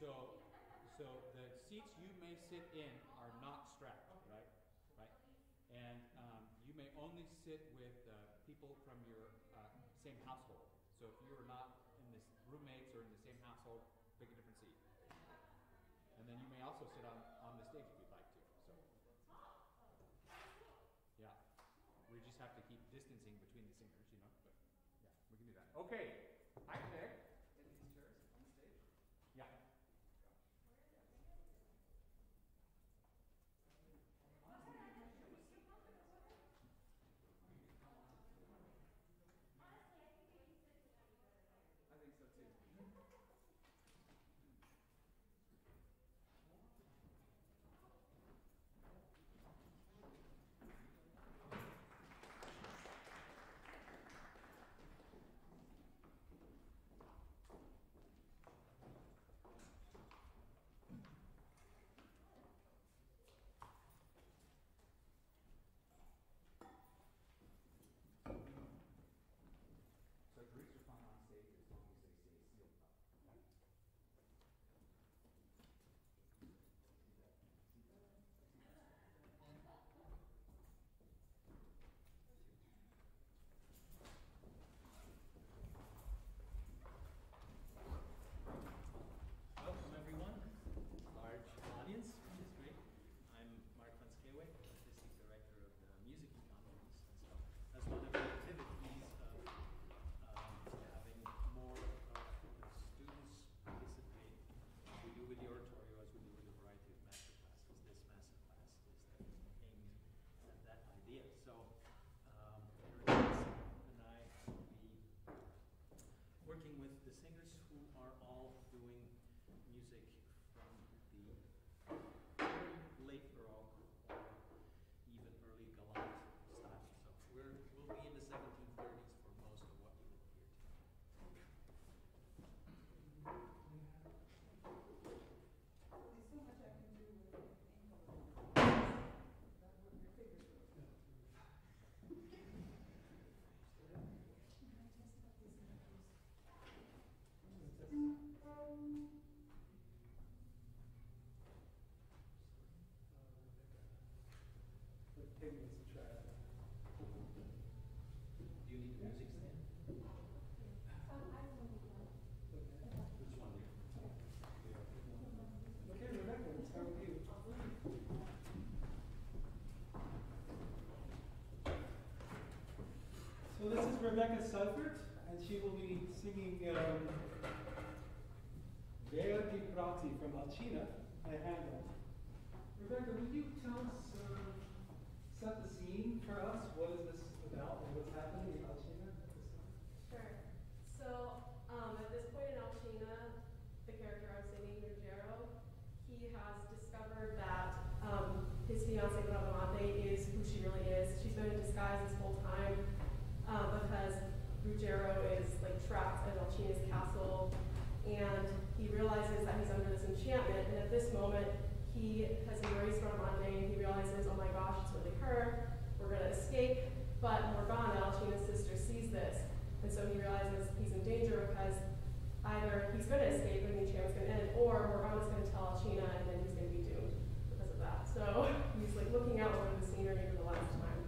So, so the seats you may sit in are not strapped, right? Right? And um, you may only sit with uh, people from your uh, same household. So if you are not in this roommates or in the same household, pick a different seat. And then you may also sit on, on the stage if you'd like to. So, yeah, we just have to keep distancing between the singers, you know. But yeah, we can do that. Okay, Rebecca Seifert, and she will be singing um, Verdi Prati from Alcina by Handel. Rebecca, would you tell us, um, set the scene for us? What is this about and what's happening in Alcina at this time? Sure. So, um, at this point in Alcina, the character I'm singing, Ruggiero, he has discovered that um, his fiancee Bradamante is who she really is. She's been in disguise this whole time uh, because Ruggiero is like trapped in Alcina's castle, and he realizes that he's under this enchantment. And at this moment, he has embraced Bradamante, and he realizes, oh my gosh, it's really her. We're gonna escape. But Morgana, Alcina's sister, sees this, and so he realizes he's in danger because either he's going to escape and the enchantment's to end, or Morgana's to tell Alcina and then he's to be doomed because of that. So he's like looking out over the scenery for the last time.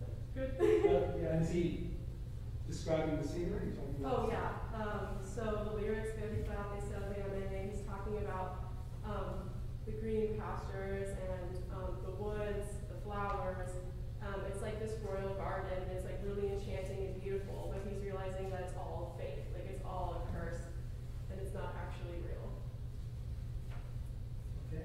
So, good. Uh, yeah, is he describing the scenery? Oh yeah. Um, so the lyrics Verdi Prati Selveamene, he's talking about um, the green pastures and um, the woods, the flowers. Um, it's like this royal garden. It's like really enchanting and beautiful, but he's realizing that it's all fake, like it's all a curse, and it's not actually real. Okay.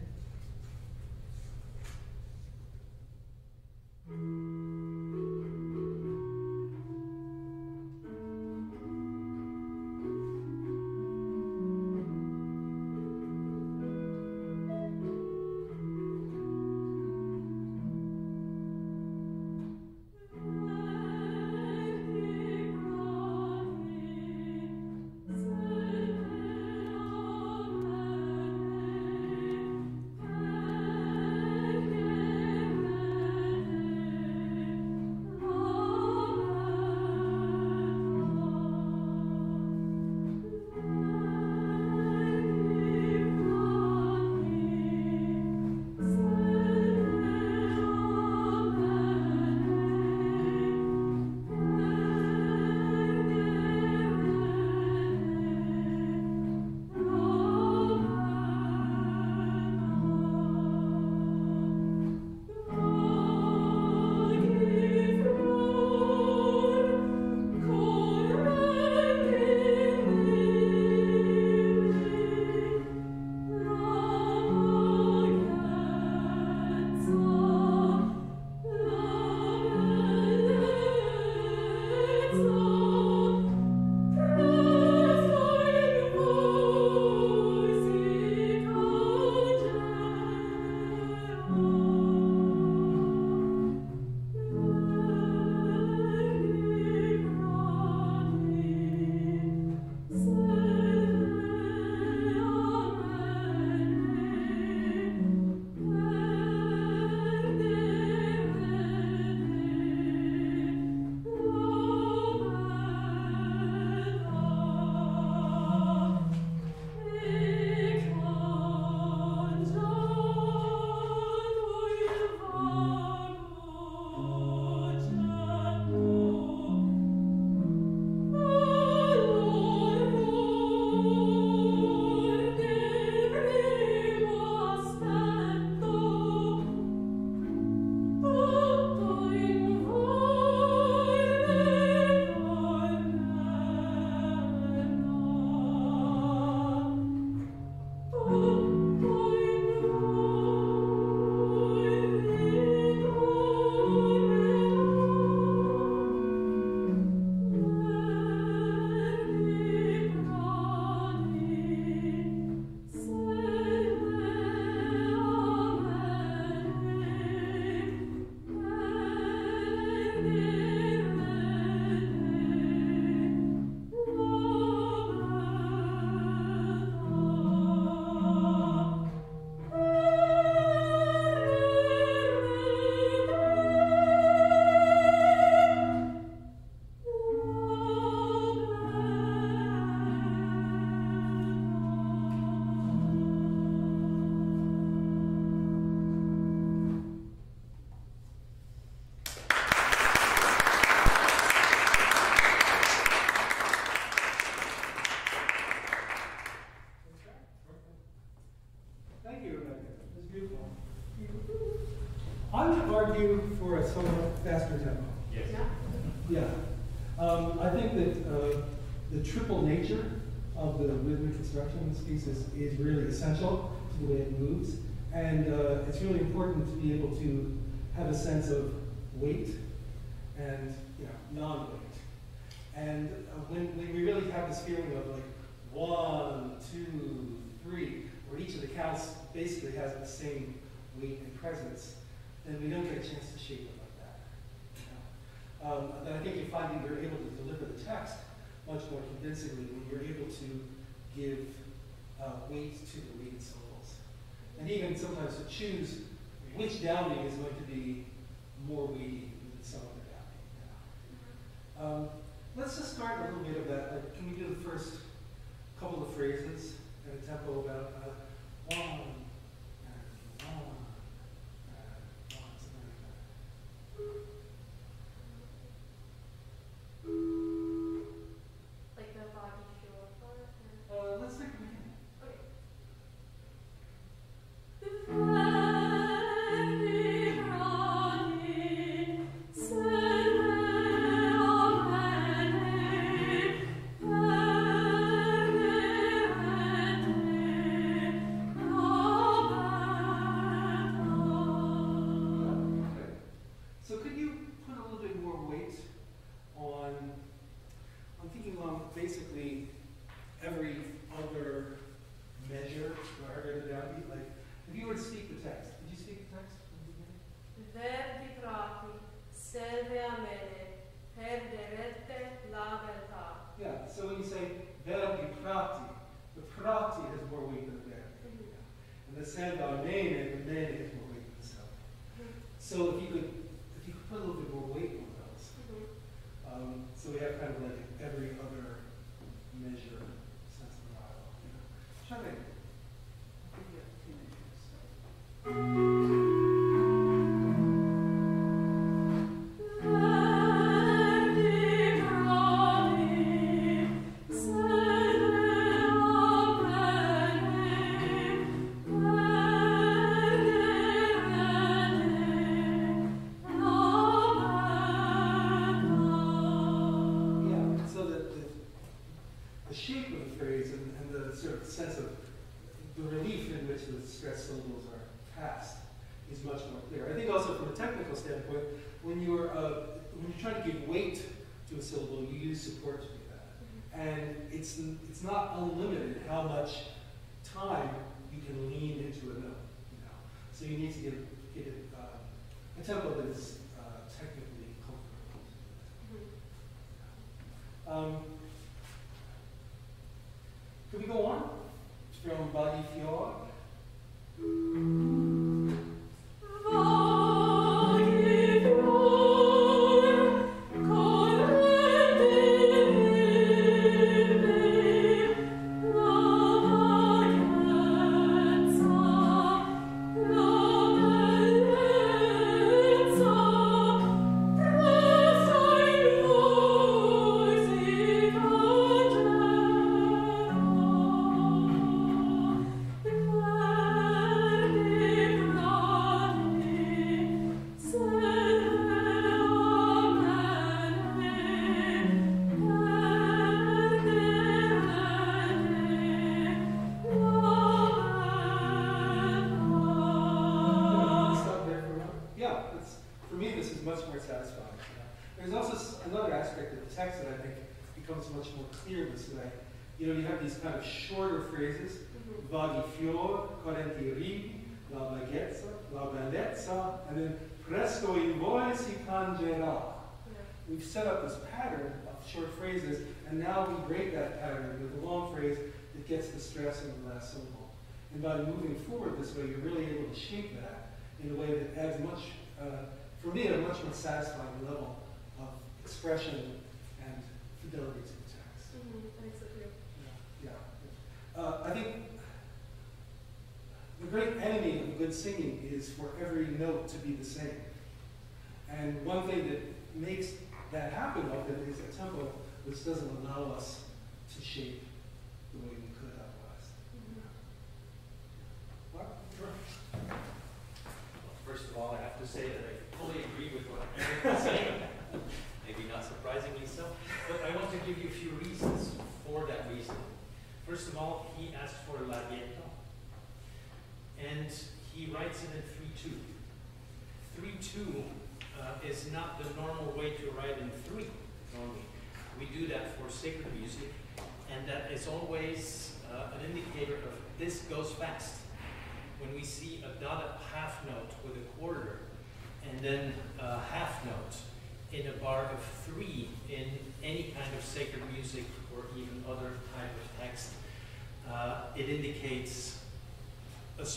have a sense of weight and you know, non-weight. And uh, when, when we really have this feeling of like one, two, three, where each of the counts basically has the same weight and presence, then we don't get a chance to shape it like that. But um, I think you find that you're able to deliver the text much more convincingly when you're able to give uh, weight to the leading syllables. And even sometimes to choose which Downing is going to be more weedy than some other Downing. Um, let's just start a little bit of that. Like, can we do the first couple of phrases at a tempo about uh, it's, it's not unlimited how much time you can lean into a note. You know? So you need to get, get it, uh, a tempo that is uh, technically comfortable. Mm-hmm. Um, can we go on from vaghi fior? is for every note to be the same.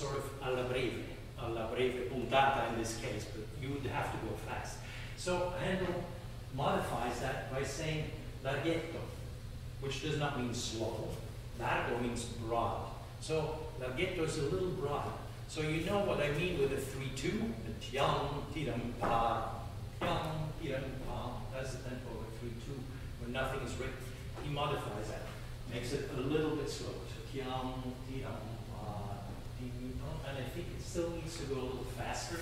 Sort of alla breve, alla breve puntata in this case, but you would have to go fast. So Handel modifies that by saying larghetto, which does not mean slow. Largo means broad. So larghetto is a little broad. So you know what I mean with the 3-2, the tiam, tiram, pa, tiam, tiram, pa. That's the tempo of 3-2, when nothing is written. He modifies that, makes it a little bit slower. So tiam, tiram. And I think it still needs to go a little faster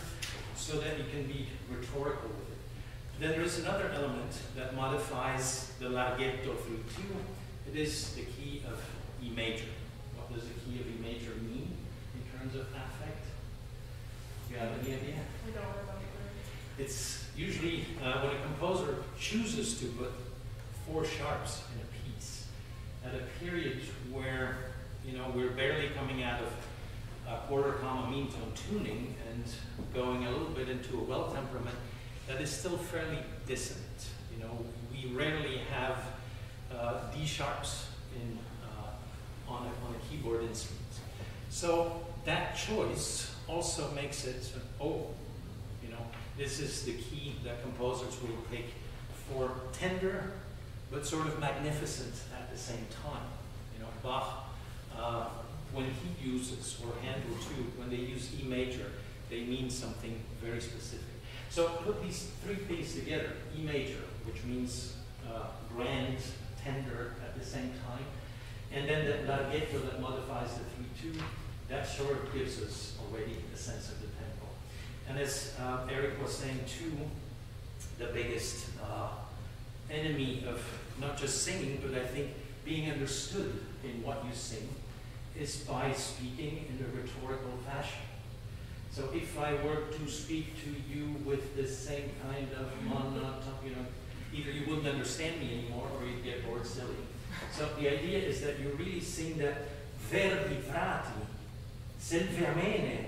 so that you can be rhetorical with it. Then there is another element that modifies the larghetto 3-2. It is the key of E major. What does the key of E major mean in terms of affect? Do you have any idea? I don't remember. It's usually uh, when a composer chooses to put four sharps in a piece at a period where you know we're barely coming out of a quarter comma mean tone tuning and going a little bit into a well temperament that is still fairly dissonant. You know, we rarely have uh, D sharps in uh, on, a, on a keyboard instrument. So that choice also makes it oh, you know, this is the key that composers will pick for tender but sort of magnificent at the same time. You know, Bach, uh, when he uses, or Handel too, when they use E major, they mean something very specific. So put these three things together, E major, which means uh, grand, tender at the same time, and then the larghetto that modifies the 3-2, that sort of gives us already a sense of the tempo. And as uh, Eric was saying too, the biggest uh, enemy of not just singing, but I think being understood in what you sing is by speaking in a rhetorical fashion. So if I were to speak to you with the same kind of monotone, you know, either you wouldn't understand me anymore or you'd get bored silly. So the idea is that you really sing that verdi prati, selve amene,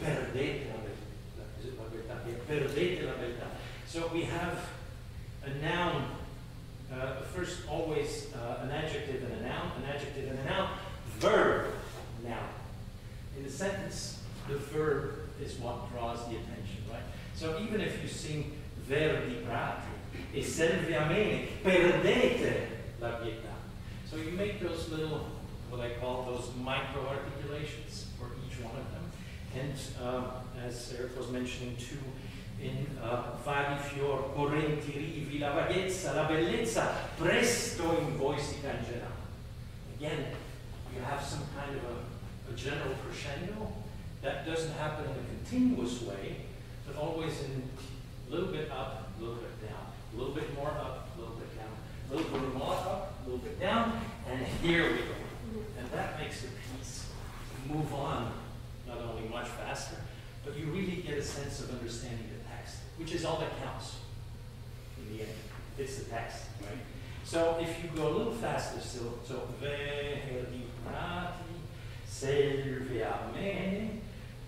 perdete la verità. Perdete la verità. So we have a noun, uh, first always uh, an adjective and a noun, an adjective and a noun, verb, noun. In the sentence, the verb is what draws the attention, right? So even if you sing verdi prati, e selve amene, perdete la pietà. So you make those little, what I call those micro articulations for each one of them. And um, as Eric was mentioning too, in uh, vaghi fior, correnti rivi, la vaghezza, la bellezza, presto in voi si cangerà. Again, you have some kind of a, a general crescendo that doesn't happen in a continuous way, but always in a little bit up, a little bit down, a little bit more up, a little bit down, a little bit more up, a little bit down, and here we go. And that makes the piece move on not only much faster, but you really get a sense of understanding the text, which is all that counts in the end. It's the text, right? So if you go a little faster still, so verdi prati, selve amene,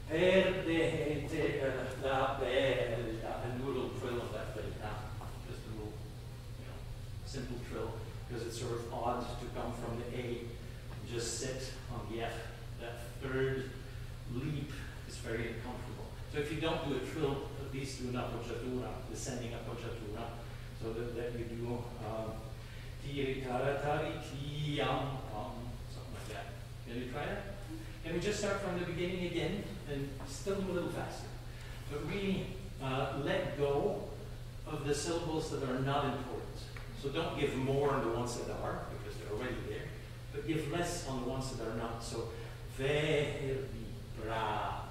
perdete la bella, and little trill of that bella, just a little, you know, simple trill, because it's sort of odd to come from the A, just sit on the F. That third leap is very uncomfortable. So if you don't do a trill, at least do an appoggiatura, descending appoggiatura, so that, that you do um, tiam pam, something like Can you try that? Can we just start from the beginning again and still a little faster? But really uh, let go of the syllables that are not important. So don't give more on the ones that are, because they're already there, but give less on the ones that are not. So bra.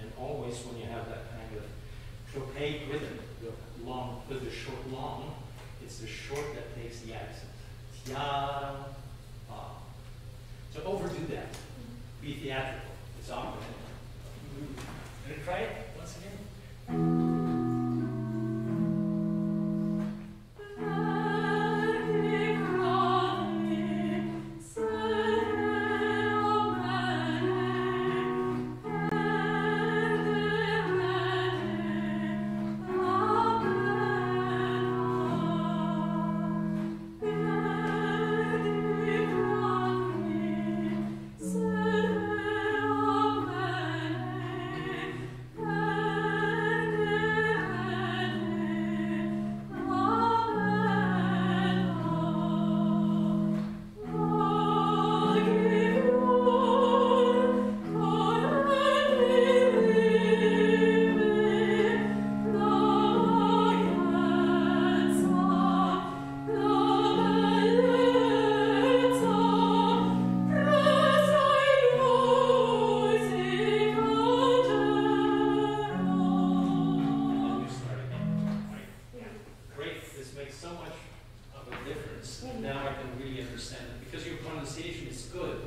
And always when you have that kind of trochaic rhythm, the long, with the short long, It's the short that takes the accent. Tia, ah. So overdo that. Be theatrical. It's awkward. Gonna try it once again? Pronunciation is good.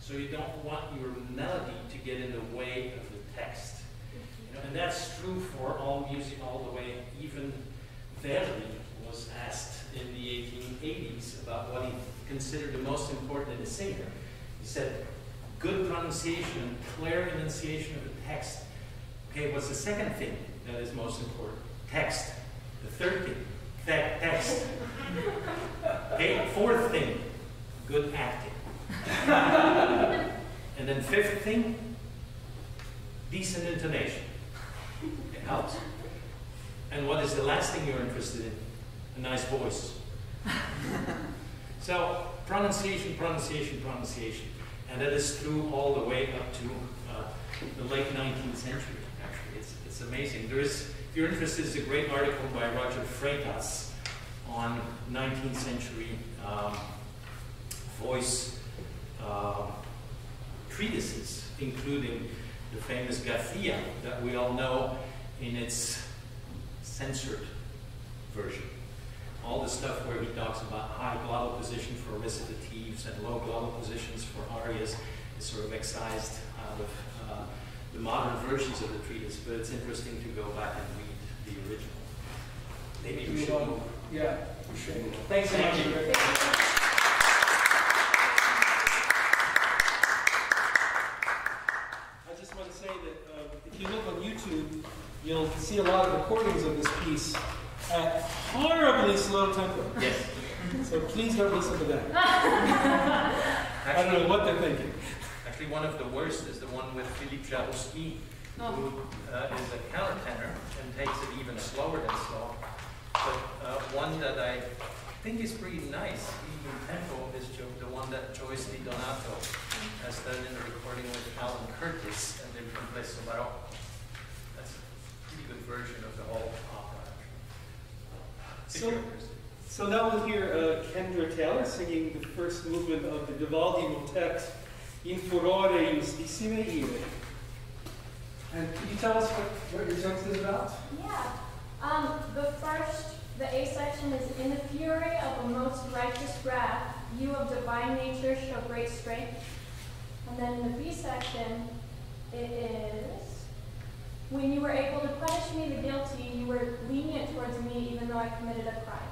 So you don't want your melody to get in the way of the text. You know, and that's true for all music all the way. Even Verdi was asked in the 1880s about what he considered the most important in a singer. He said, good pronunciation clear enunciation of the text. Okay, what's the second thing that is most important? Text. The third thing, te- text. Okay, fourth thing, good acting. and then fifth thing, decent intonation. It helps. And what is the last thing you're interested in? A nice voice. so, pronunciation, pronunciation, pronunciation. And that is true all the way up to uh, the late 19th century, actually. It's, it's amazing. There is, if you're interested, there's a great article by Roger Freitas on 19th century um, voice uh, treatises, including the famous Garcia that we all know in its censored version. All the stuff where he talks about high glottal position for recitatives and low glottal positions for arias is sort of excised out of uh, the modern versions of the treatise, but it's interesting to go back and read the original. Maybe we should move. Yeah. We should. Thanks so much. Thank you. Rick. I just want to say that uh, if you look on YouTube, you'll see a lot of recordings of this piece at horribly slow tempo. Yes. So please don't listen to that. I don't know what they're thinking. actually, one of the worst is the one with Philippe Jaroussky, who uh, is a countertenor and takes it even slower than slow. But uh, one that I think is pretty nice, even tempo, is jo- the one that Joyce DiDonato has done in a recording with Alan Curtis and then from Place Barocco. That's a pretty good version of the whole opera. actually. So- So now we'll hear uh, Kendra Taylor singing the first movement of the Vivaldi motet In Furore Iustissimae Irae. And can you tell us what, what your text is about? Yeah. Um, the first, the A section is in the fury of a most righteous wrath, you of divine nature show great strength. And then in the B section, it is when you were able to punish me, the guilty, you were lenient towards me, even though I committed a crime.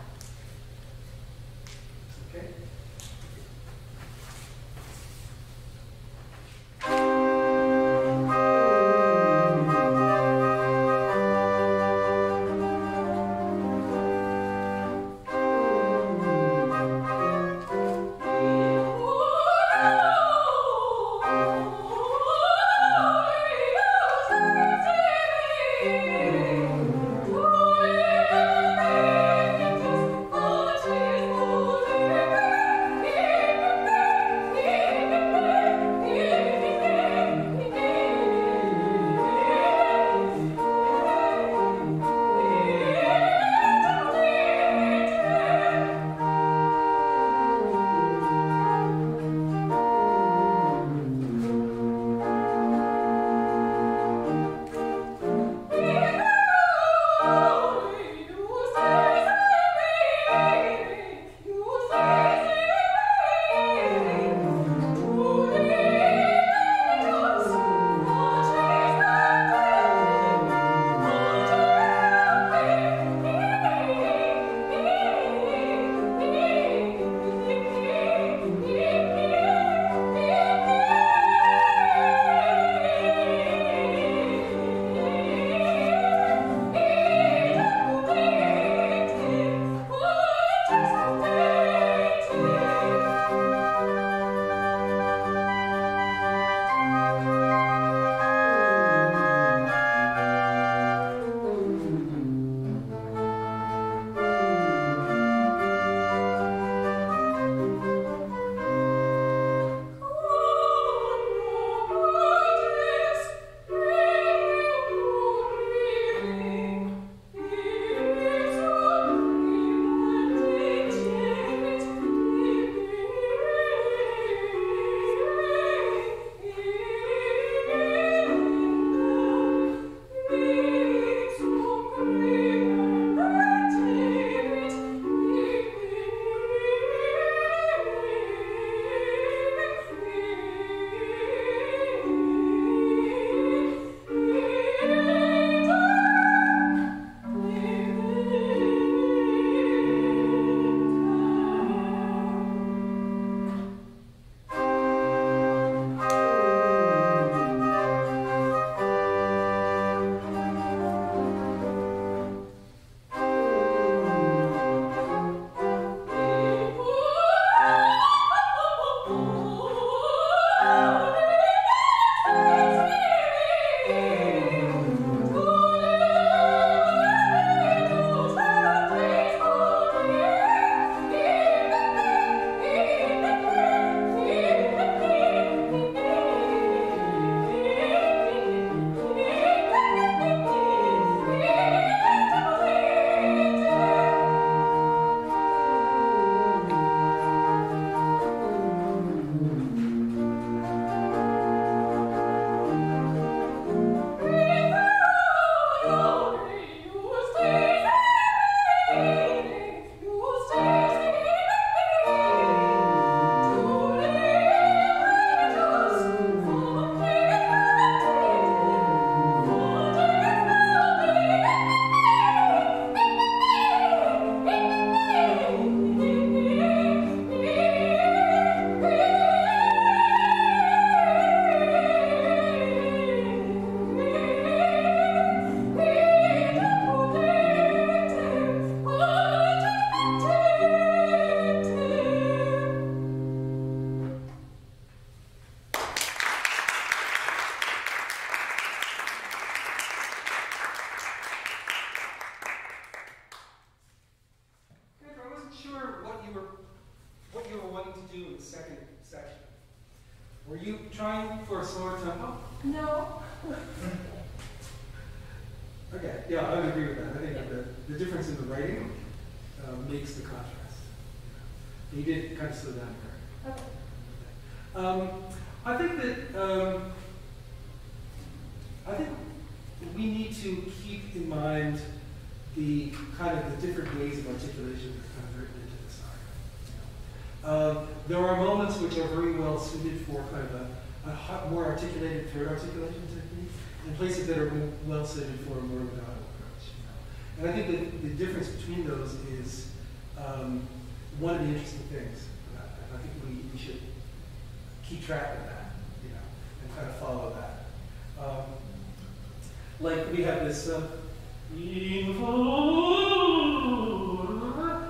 Like we have this. Uh,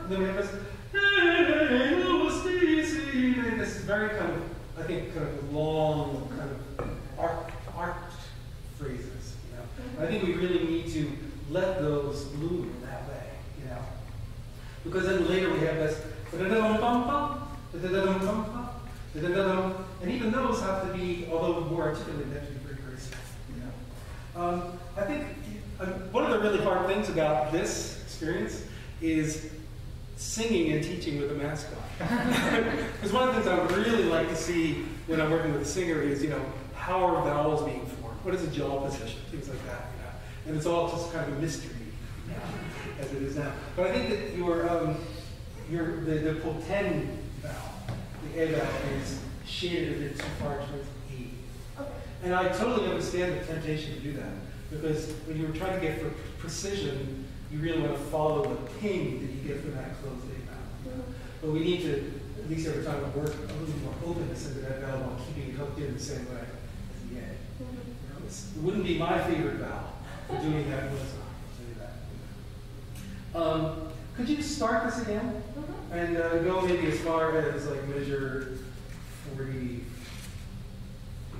then we have this. This is very kind of, I think, kind of long, kind of arc phrases. You know, I think we really need to let those bloom in that way. You know, because then later we have this. And even those have to be, although more articulated, they have to be very, very small. You know? Um, I think uh, one of the really hard things about this experience is singing and teaching with a mascot. Because one of the things I would really like to see when I'm working with a singer is, you know, how are vowels being formed? What is a jaw position? Things like that. You know? And it's all just kind of a mystery as it is now. But I think that your, um, your the, the poten vowel, the a vowel, is shaded a bit too far towards E. Okay. And I totally understand the temptation to do that because when you're trying to get for precision, you really want to follow the ping that you get from that closed A vowel. you know. But we need to, at least every time, work a little more openness into that vowel while keeping it hooked in the same way as the A. You know, It wouldn't be my favorite vowel for doing that with I'll tell that. Um, could you start this again Mhm. and uh, go maybe as far as like measure 40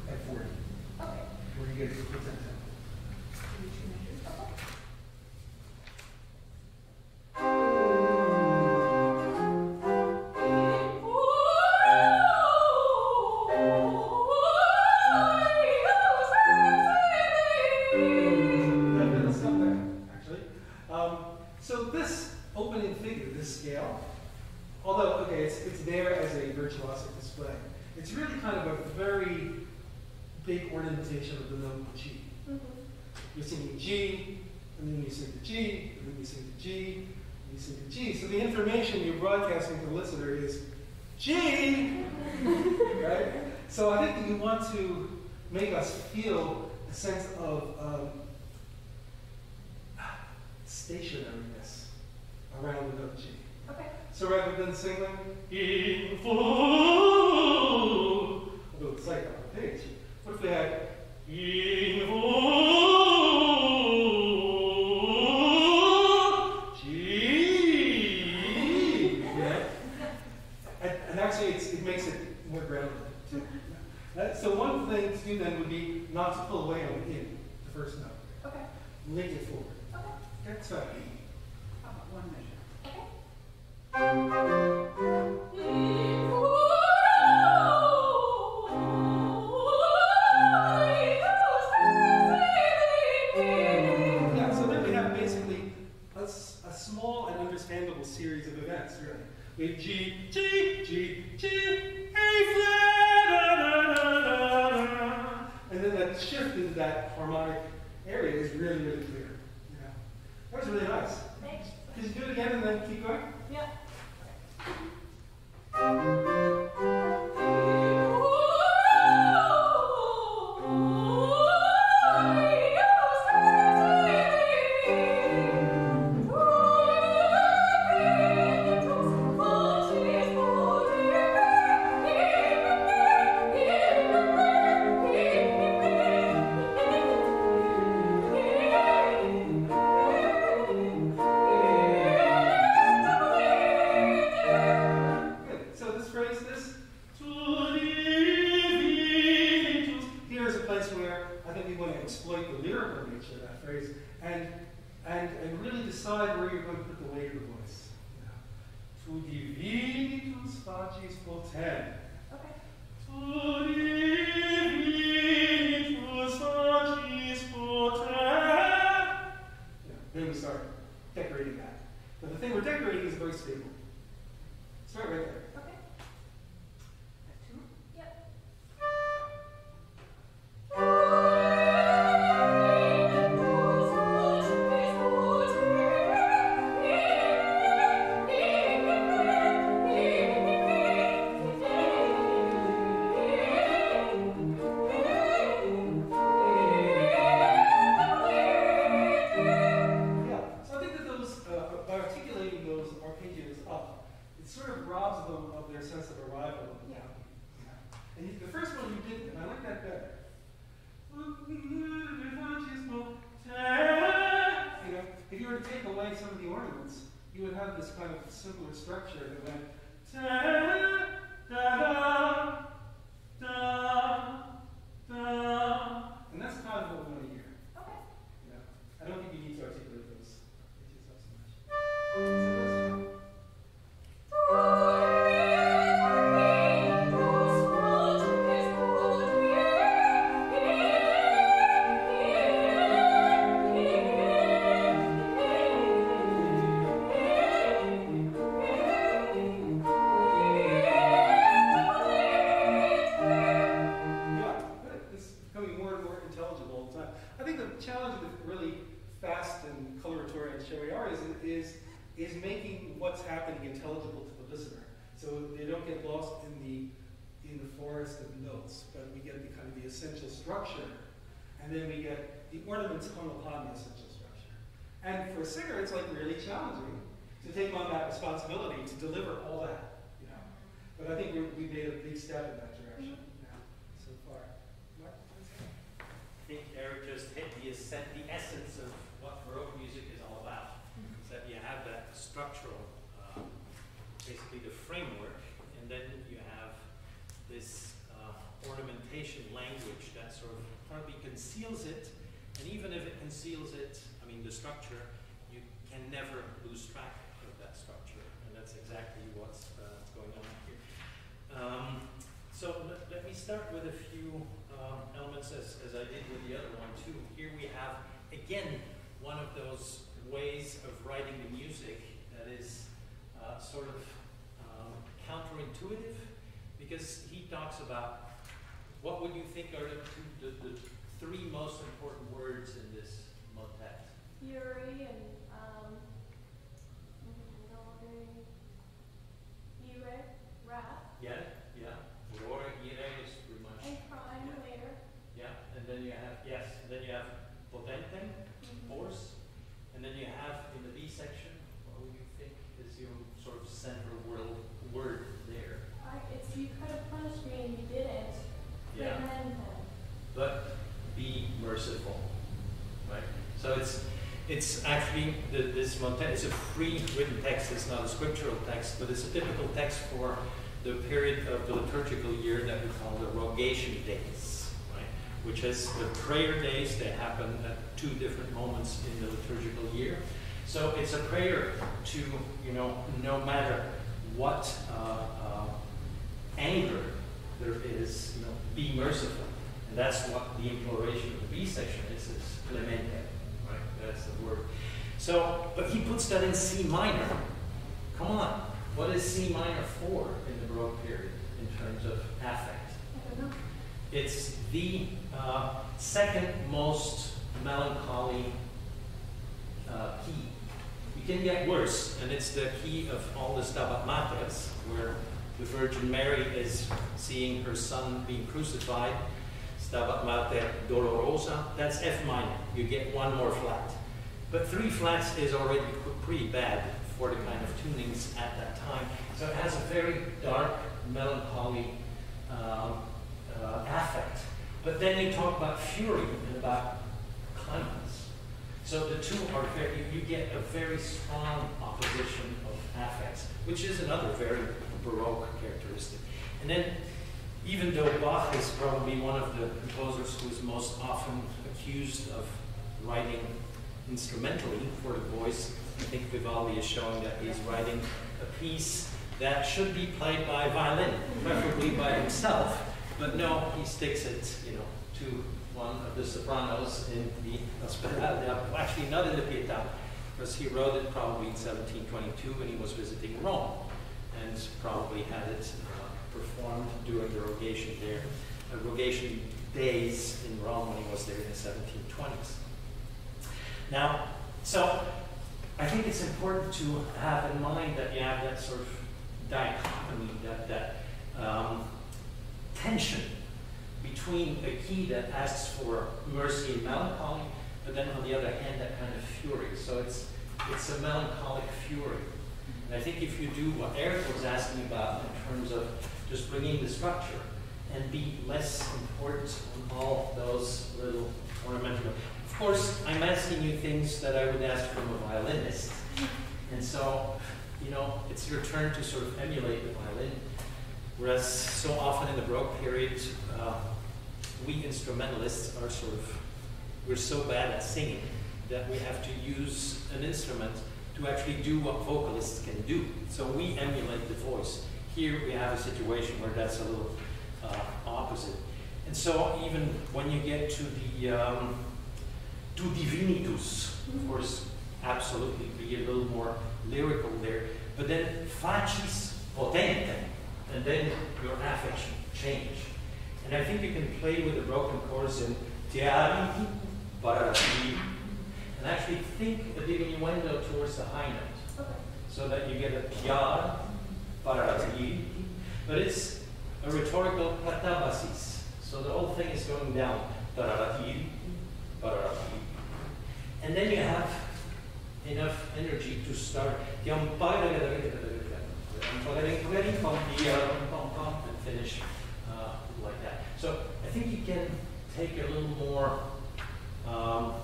at 40, Okay. where you get it's really kind of a very big ornamentation of the note G. You're singing G, and then you sing the G, and then you sing the G, and you sing the G. So the information you're broadcasting to the listener is G, right? So I think that you want to make us feel a sense of um, stationariness around the note G. So rather than singing in full, although it's like on the page, what if we had in full, G, yeah? And, and actually, it's, it makes it more grounded too. Uh, so one thing to do then would be not to pull away on in the first note, Okay. link it forward. Okay. That's right. How about one measure? Really. We have G, G, G, G, A flat, da, da, da, da, da. and then that shift into that harmonic area is really, really clear. Know? That was really nice. Thanks. Could you do it again and then keep going? Yeah. Good. Sort of um, counterintuitive because he talks about what would you think are the, two, the, the three most important words in this motet? Fury and, um, ire, wrath, Yeah, yeah. Furore, ire is pretty much. and crime later. Yeah, and then you have, yes, and then you have potente, force, and then you have in the B section, what would you think is your sort of central world word there? I, it's, you could have punished me and you didn't. Yeah. Remember. But be merciful, right? So it's, it's actually, the, this motet is a free written text, it's not a scriptural text, but it's a typical text for the period of the liturgical year that we call the rogation days, right? Which is the prayer days, they happen at two different moments in the liturgical year. So it's a prayer to, you know, no matter what uh, uh, anger there is, you know, be merciful. And that's what the imploration of the B section is, is clemente, right? That's the word. So, but he puts that in C minor. Come on, what is C minor for in the Baroque period in terms of affect? I don't know. It's the uh, second most melancholy uh, key. You can get worse, and it's the key of all the Stabat Maters, where the Virgin Mary is seeing her son being crucified. Stabat Mater Dolorosa, that's F minor. You get one more flat. But three flats is already pretty bad for the kind of tunings at that time. So it has a very dark, melancholy um, uh, affect. But then you talk about fury and about clemens. So the two are very, you get a very strong opposition of affects, which is another very Baroque characteristic. And then, even though Bach is probably one of the composers who is most often accused of writing instrumentally for the voice, I think Vivaldi is showing that he's writing a piece that should be played by violin, preferably by himself. But no, he sticks it, you know, to one of the sopranos in the Ospedale. Actually, not in the Pietà, because he wrote it probably in 1722 when he was visiting Rome, and probably had it uh, performed during the rogation there, uh, rogation days in Rome when he was there in the 1720s. Now, so I think it's important to have in mind that you have that sort of dichotomy, that, that um, tension between a key that asks for mercy and melancholy, but then on the other hand, that kind of fury. So it's, it's a melancholic fury. And I think if you do what Eric was asking about in terms of just bringing the structure and be less important on all those little ornamental. Of course, I'm asking you things that I would ask from a violinist. And so, you know, it's your turn to sort of emulate the violin. Whereas so often in the Baroque period, uh, we instrumentalists are sort of, we're so bad at singing that we have to use an instrument to actually do what vocalists can do. So we emulate the voice. Here we have a situation where that's a little uh, opposite. And so even when you get to the um, to divinitus, of course, absolutely be a little more lyrical there. But then facis potente, and then your affect change. And I think you can play with the broken chords in tiari, parati, and actually think a diminuendo towards the high note, Okay. so that you get a piar, parati, but it's a rhetorical katabasis. So the whole thing is going down, parati, parati. And then you have enough energy to start and finish uh, like that. So I think you can take a little more um,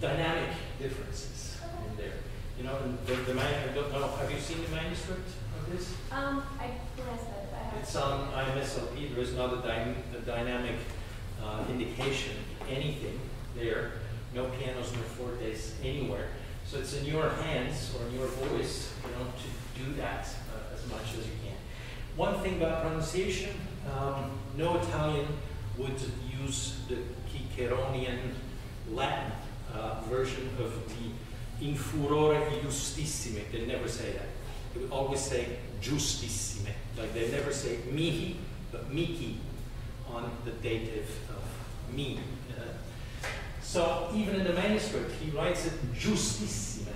dynamic differences in there. You know, and the, the man, I don't know, have you seen the manuscript of this? Um, I glanced at it, I have. It's on IMSLP, there is not a, dy- a dynamic uh, indication, anything there, no pianos, no fortes anywhere. So it's in your hands or in your voice, you know, to do that uh, as much as you can. One thing about pronunciation, um, no Italian would use the Ciceronian Latin uh, version of the in furore justissime. They never say that. They would always say justissime. Like they never say mihi, but miki on the dative of me. So even in the manuscript, he writes it justissime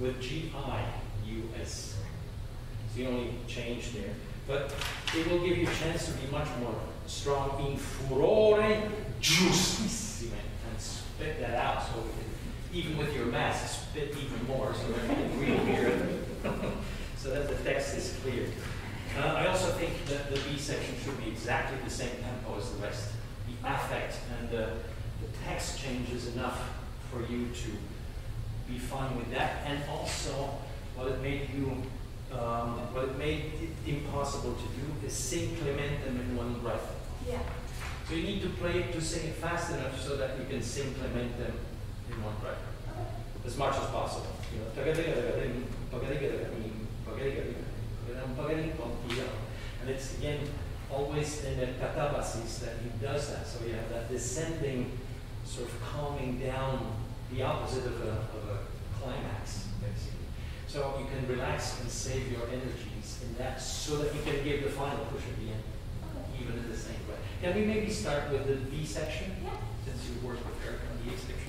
with G-I-U-S. It's the only change there. But it will give you a chance to be much more strong in furore justissime and spit that out so we can, even with your mask, spit even more so that we can really hear it. so that the text is clear. Uh, I also think that the B section should be exactly the same tempo as the rest. The affect and the, the text changes enough for you to be fine with that. And also, what it made you, um, what it made it impossible to do is sing Clementem in one breath. Yeah. So you need to play it to sing it fast enough so that you can sing Clementem in one breath, as much as possible. You know, and it's again always in the katabasis that he does that. So you have that descending, sort of calming down, the opposite of a, of a climax, basically. So you can relax and save your energies in that, so that you can give the final push at the end, Okay. even in the same way. Can we maybe start with the B section? Yeah. Since you work with Eric on the A section,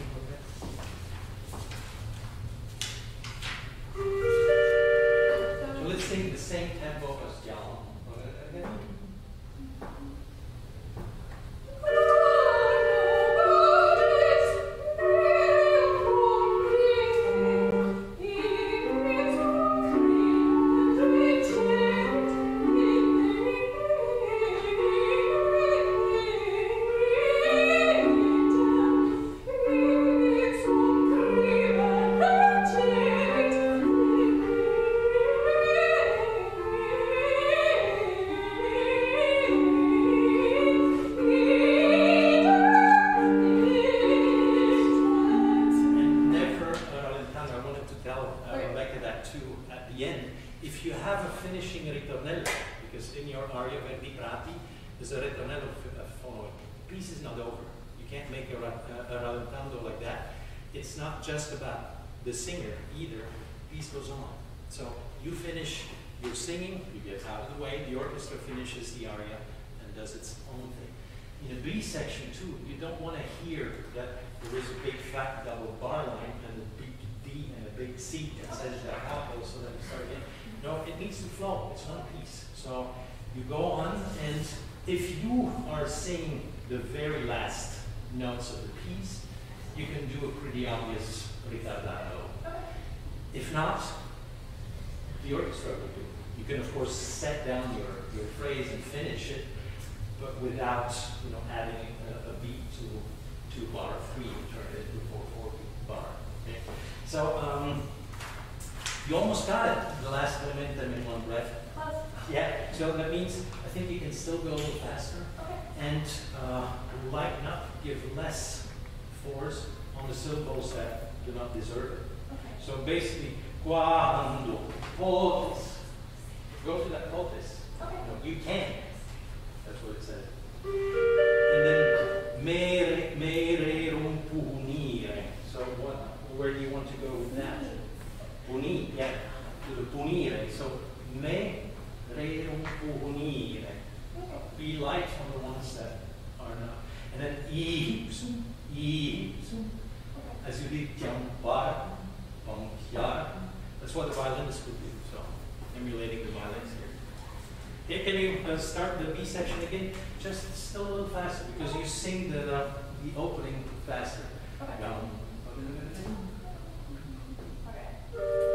if you are singing the very last notes of the piece, you can do a pretty obvious ritardato. If not, the orchestra will do. You can of course set down your, your phrase and finish it, but without you know adding a, a beat to to bar three, turn it into four four bar. Okay? So um, you almost got it. The last momentum in one breath. Close. Yeah. So that means I think you can still go a little faster and uh, lighten up, give less force on the syllables that do not deserve it. Okay. So basically, quando potes. Go to that potes. Okay. No, you can. That's what it said. And then mere mererum punire. So what? Where do you want to go with that? Puni, yeah, to the punire. So me Okay. Be light on the ones that are not. And then ipsum. Okay. As you did chiampare, ponchiare. That's what the violinist would do. So emulating the violins here. Yeah, can you uh, start the B section again? Just still a little faster because you sing the uh, the opening faster. Okay. Um, Okay.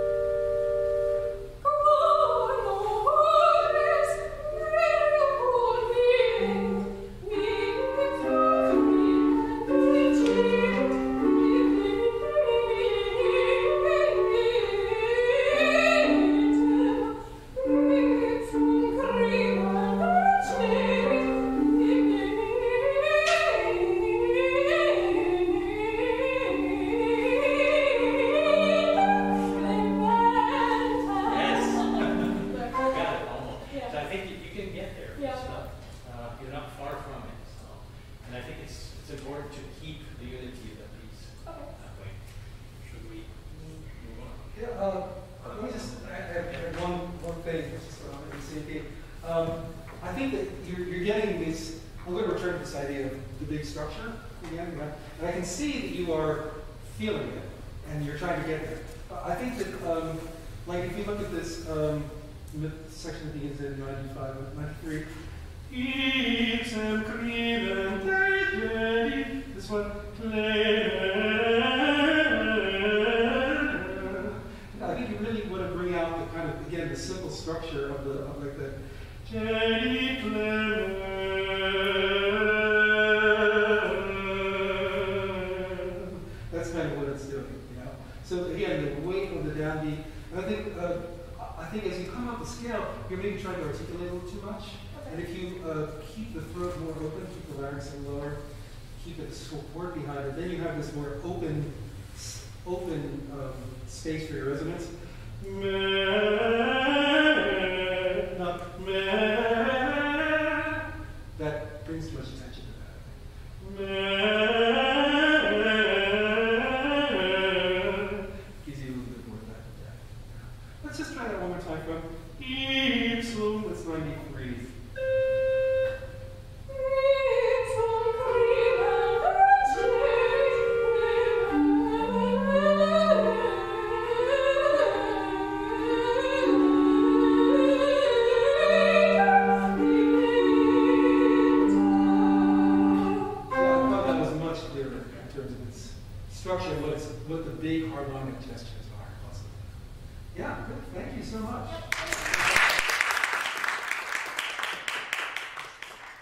Yeah, good, thank you so much. I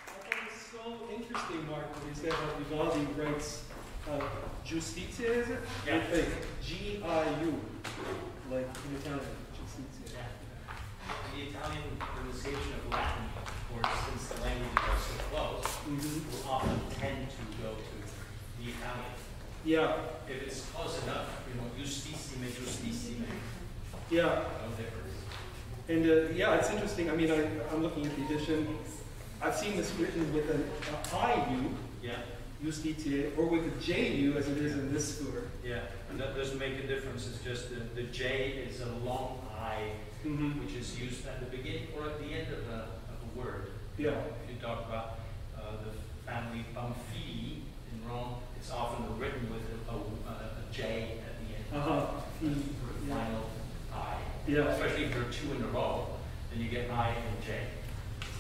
thought it was so interesting, Mark, when you said how Vivaldi writes uh, giustizia, is it? Yeah. With a G-I-U, like in Italian, giustizia. The Italian pronunciation of Latin, of course, since the languages are so close, Mhm. will often tend to go to the Italian. Yeah, If it's close enough, you know, justissime, justissime, Yeah, and uh, yeah, it's interesting. I mean, I, I'm looking at the edition. I've seen this written with an uh, IU, Yeah, USDTA, or with a JU as it is in this scooter. yeah, and that doesn't make a difference, it's just the, the J is a long I, Mm-hmm. which is used at the beginning or at the end of a, of a word. Yeah. If you talk about uh, the family Pamphilj in Rome, it's often written with a, a, a J at the end. Uh huh. For the final. Yeah. Especially if there are two in a row, then you get I and J.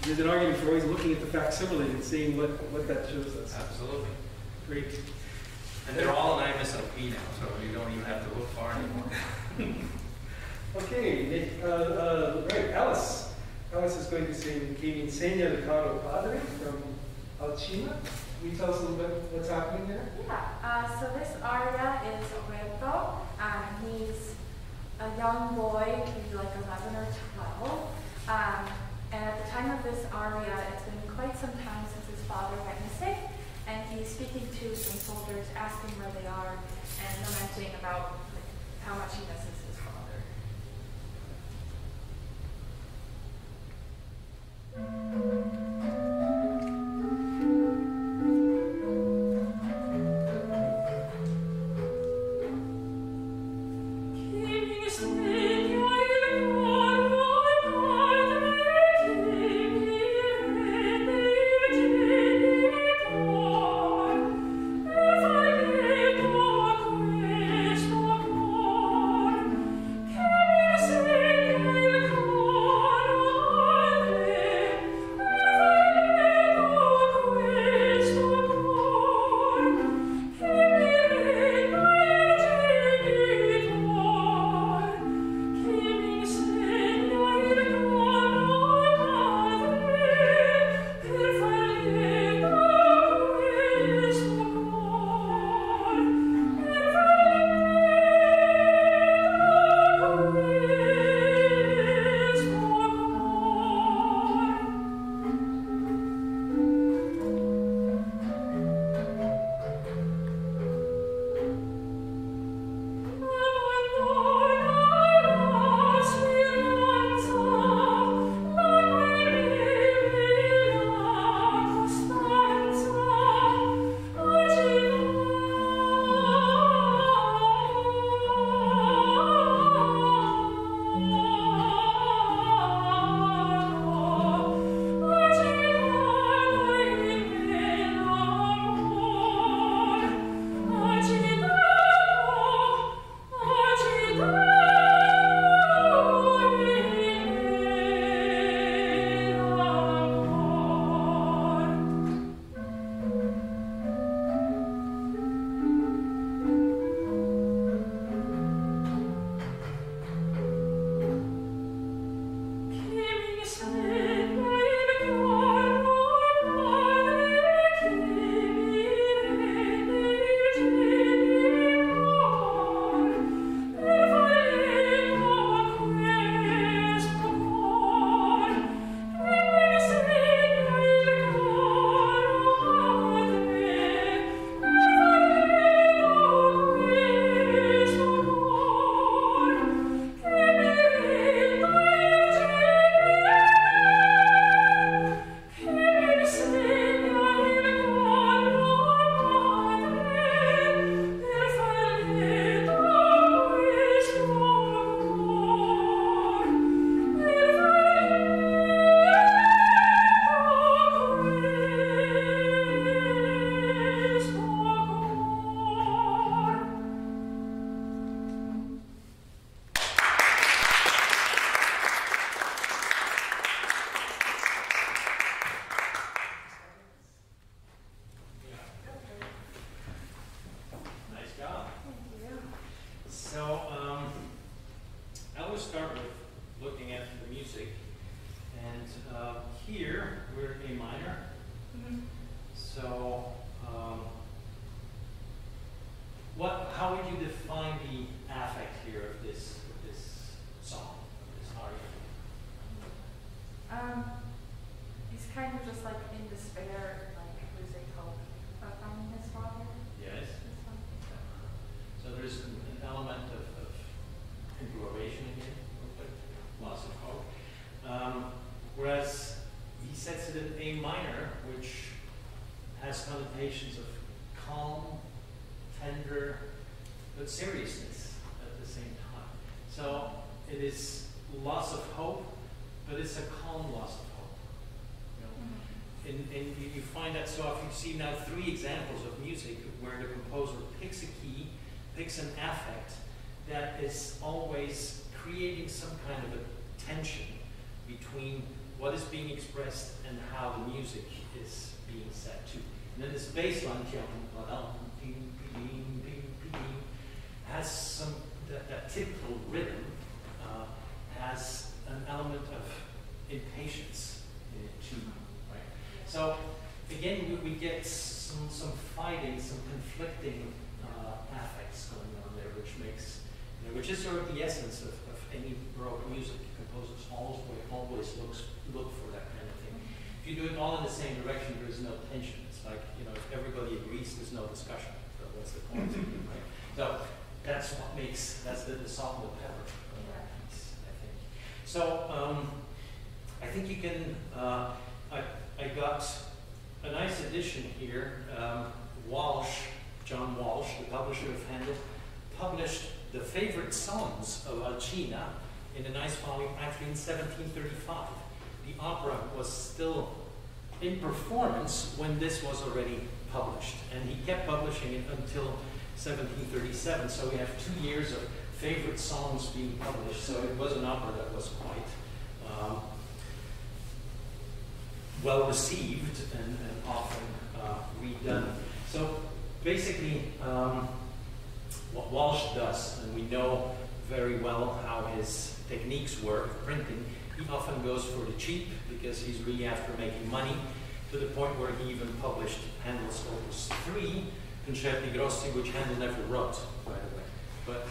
There's an argument for always looking at the facsimile and seeing what, what that shows us. Absolutely. Great. And they're all in IMSLP now, so you don't even have to look far anymore. Okay, Nick, uh, uh, right, Alice. Alice is going to sing Chi mi insegna il caro padre from Alcina. Can you tell us a little bit what's happening there? Yeah, uh, so this aria is Oberto, and he's a young boy, maybe like 11 or 12. Um, and at the time of this aria, it's been quite some time since his father went missing, and he's speaking to some soldiers, asking where they are, and lamenting about like, how much he misses his father. kind of just like in despair, like losing hope of finding his father. Yes. So there's an element of, of imploration again, loss of hope. Um, whereas he sets it in A minor, which has connotations of calm, tender, but seriousness at the same time. So it is loss of hope, but it's a calm loss of hope. And, and you, you find that so often. You see now three examples of music where the composer picks a key, picks an affect that is always creating some kind of a tension between what is being expressed and how the music is being set to. And then this bass line, has some, that, that typical rhythm uh, has an element of impatience in it too, right? So again, we, we get some, some fighting, some conflicting uh, affects going on there, which makes, you know, which is sort of the essence of, of any Baroque music. Composers always, always looks, look for that kind of thing. If you do it all in the same direction, there's no tension. It's like, you know, if everybody agrees, there's no discussion. So what's the point, right? So that's what makes, that's the, the salt and the pepper I think. So, um, I think you can, uh, I, I got a nice edition here. Um, Walsh, John Walsh, the publisher of Handel, published the favorite songs of Alcina in a nice volume actually in 1735. The opera was still in performance when this was already published, and he kept publishing it until 1737. So we have two years of favorite songs being published. So it was an opera that was quite um, well received and, and often uh, redone. So basically, um, what Walsh does, and we know very well how his techniques work of printing, he often goes for the cheap because he's really after making money to the point where he even published Handel's Opus 3, Concerti Grossi, which Handel never wrote, by the way. But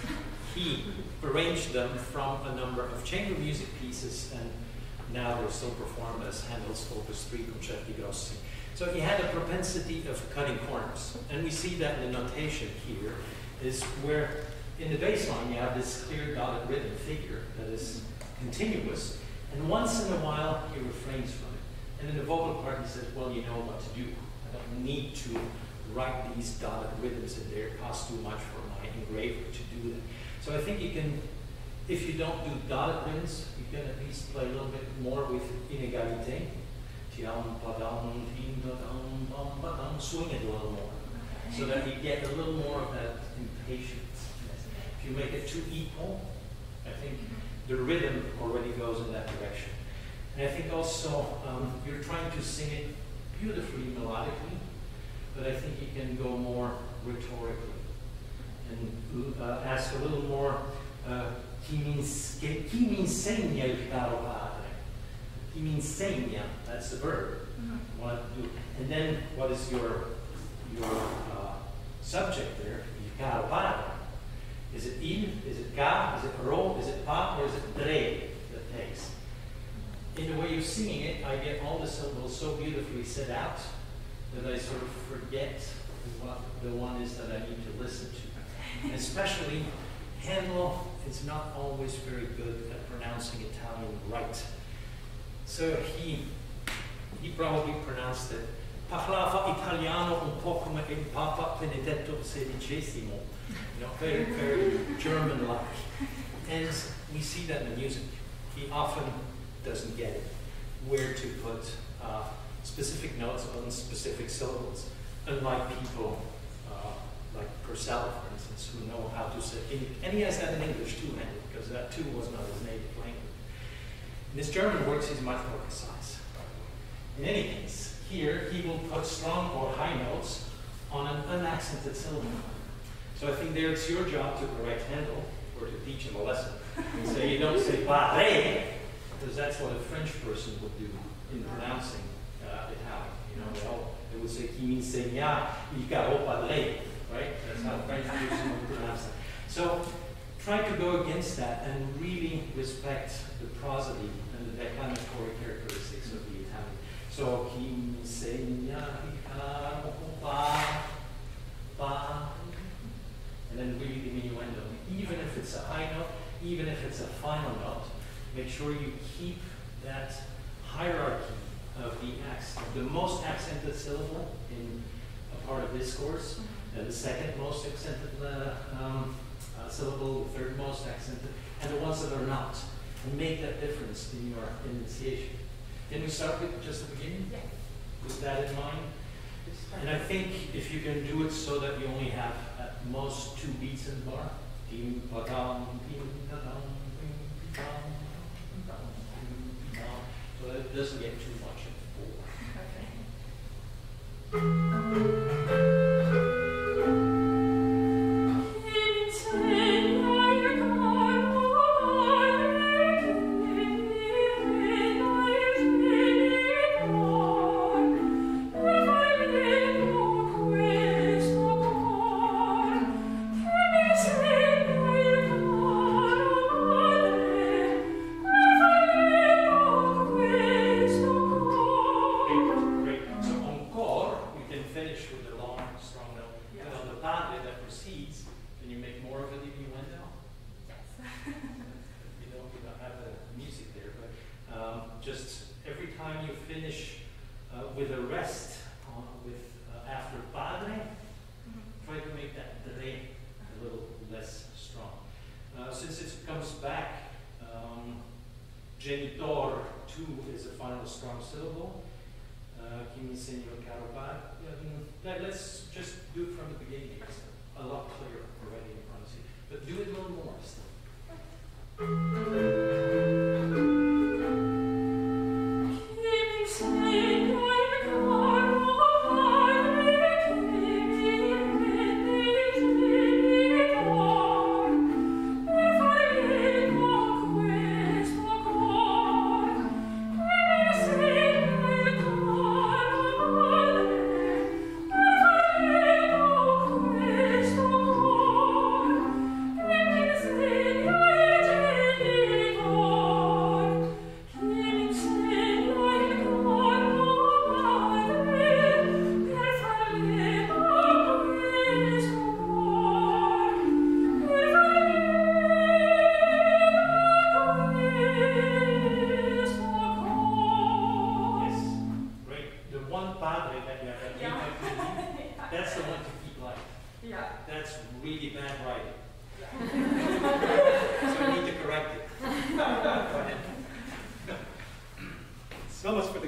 he arranged them from a number of chamber music pieces, and now they're still performed as Handel's Opus 3, Concerti Grossi. So he had a propensity of cutting corners. And we see that in the notation here, is where in the bass line you have this clear dotted rhythm figure that is continuous, and once in a while he refrains from it. And in the vocal part he says, well, you know what to do. I don't need to write these dotted rhythms in there. It costs too much for my engraver to do that. So I think you can, if you don't do dotted rhythms, you can at least play a little bit more with bam. Swing it a little more. So that you get a little more of that impatience. If you make it too equal, I think the rhythm already goes in that direction. And I think also um, you're trying to sing it beautifully melodically, but I think you can go more rhetorically and uh, ask a little more. Uh, chi mi che- chi mi insegna il caro padre? Chi mi insegna? That's the verb. What do- And then what is your your uh, subject there? Il caro padre. Is it il? Is it ga? Is it ro? Is it pa? Or is it dre that takes? In the way you're singing it, I get all the syllables so beautifully set out that I sort of forget what the one is that I need to listen to. And especially, Handel is not always very good at pronouncing Italian right. So he he probably pronounced it parlava italiano un po' come il Papa Benedetto XVI. You know, very, very German-like. And we see that in the music. He often doesn't get it, where to put uh, specific notes on specific syllables, unlike people uh, like Purcell, for instance, who know how to say, and he has that in English too, because that too was not his native language. In his German works, he's much more precise. In any case, here he will put strong or high notes on an unaccented syllable. So I think there it's your job to correct Handel or to teach him a lesson. Say you don't say pare, because that's what a French person would do in pronouncing uh, Italian. You know, they, all, they would say chi mi insegna il caro padre, right? That's how French pronounce it. So try to go against that and really respect the prosody and the declamatory characteristics of the Italian. So chi insegna pa, pa, and then really the minuendo. Even if it's a high note, even if it's a final note, make sure you keep that hierarchy of the accent, the most accented syllable in a part of discourse, and the second most accented uh, um, uh, syllable, the third most accented, and the ones that are not. and make that difference in your enunciation. Can we start with just the beginning? Yeah. With that in mind? And I think if you can do it so that you only have at most two beats in the bar. Ding, ba, dum, ding, da, dum, ding, dum, dum, ding, dum. So that it doesn't get too much of four. Great,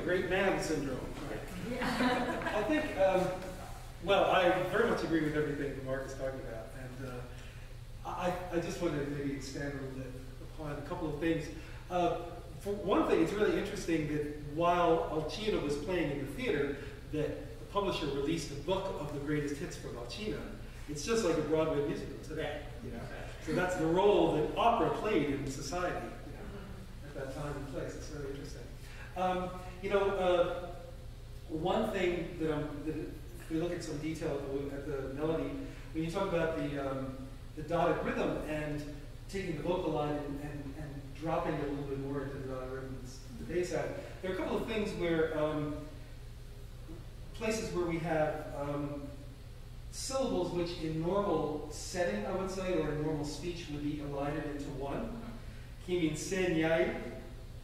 the great man syndrome. I think, um, well, I very much agree with everything that Mark is talking about, and uh, I, I just want to maybe expand a little bit upon a couple of things. Uh, for one thing, it's really interesting that while Alcina was playing in the theater, that the publisher released a book of the greatest hits from Alcina. It's just like a Broadway musical today, you know. So that's the role that opera played in society, you know, at that time and place. It's really interesting. Um, you know, uh, one thing that, I'm, that if we look at some detail at the, at the melody, when you talk about the, um, the dotted rhythm and taking the vocal line and, and, and dropping it a little bit more into the dotted rhythm, the bass side, there are a couple of things where um, places where we have um, syllables which in normal setting, I would say, or in normal speech would be elided into one. Kimi senyai,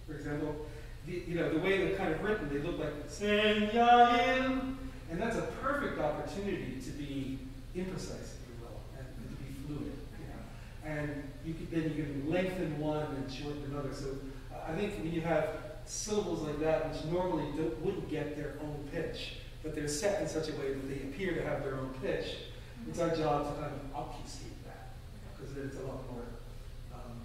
for example, the, you know, the way they're kind of written, they look like senyaim, and that's a perfect opportunity to be imprecise, if you will, and, to be fluid. You know? And you could, then you can lengthen one and shorten another. So I think when you have syllables like that, which normally wouldn't get their own pitch, but they're set in such a way that they appear to have their own pitch, it's our job to kind of obfuscate that, because it's a lot more, um,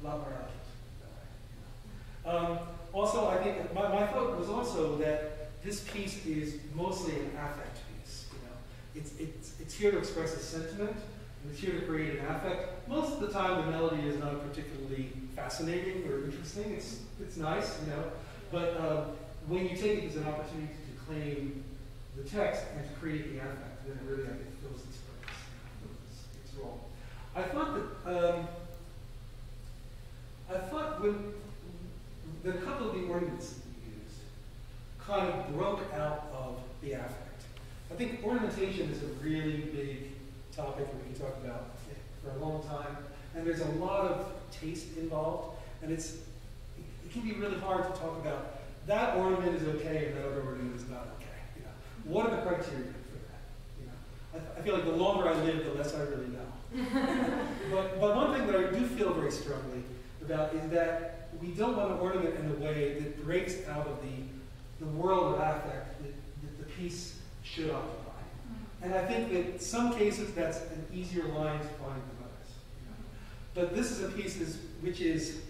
a lot more elegant that way. you know. Um, also, I think my, my thought was also that this piece is mostly an affect piece. You know, it's it's it's here to express a sentiment. and It's here to create an affect. Most of the time, the melody is not particularly fascinating or interesting. It's it's nice, you know, but um, when you take it as an opportunity to claim the text and to create the affect, then it really I think fills its fills its, role. I thought that um, I thought when the couple of the ornaments that we used kind of broke out of the affect. I think ornamentation is a really big topic that we can talk about for a long time, and there's a lot of taste involved, and it's it can be really hard to talk about that ornament is okay and that other ornament is not okay. You know, what are the criteria for that? You know, I, I feel like the longer I live, the less I really know. but but one thing that I do feel very strongly about is that we don't want to ornament in a way that breaks out of the, the world of affect that, that the piece should occupy. And I think that in some cases that's an easier line to find than others. But this is a piece which is,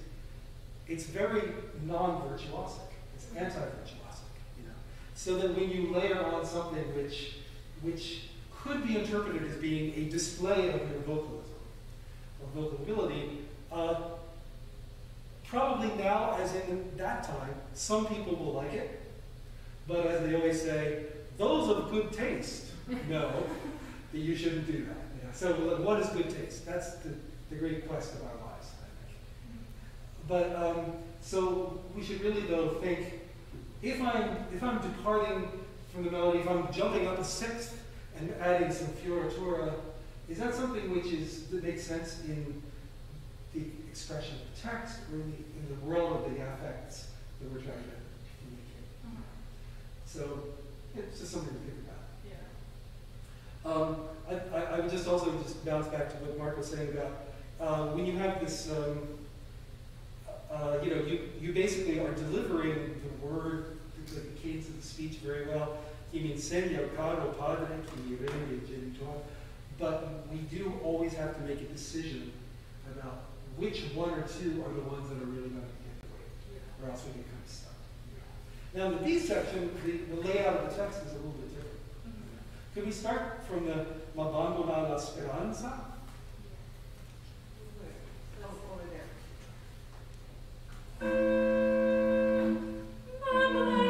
it's very non-virtuosic. It's anti-virtuosic, you know. So that when you layer on something which, which could be interpreted as being a display of your vocalism, or vocal ability, uh, probably now, as in that time, some people will like it. But as they always say, those of good taste know that you shouldn't do that. Yeah. So what is good taste? That's the, the great quest of our lives, I think. But um, so we should really though think if I'm if I'm departing from the melody, if I'm jumping up a sixth and adding some fioritura, is that something which is that makes sense in the expression text really in the, world of the affects that we're trying to communicate? So it's just something to think about. Um, I, I, I, would just also just bounce back to what Mark was saying about uh, when you have this, um, uh, you know, you, you basically are delivering the word, the cadence of the speech very well. You mean segno, caro, padre, chi, rende, genitor. But we do always have to make a decision which one or two are the ones that are really going to get weight, or else we get kind of stuck. Now in the B section, the, the layout of the text is a little bit different. Could we start from the M'abbandona la speranza? Over there.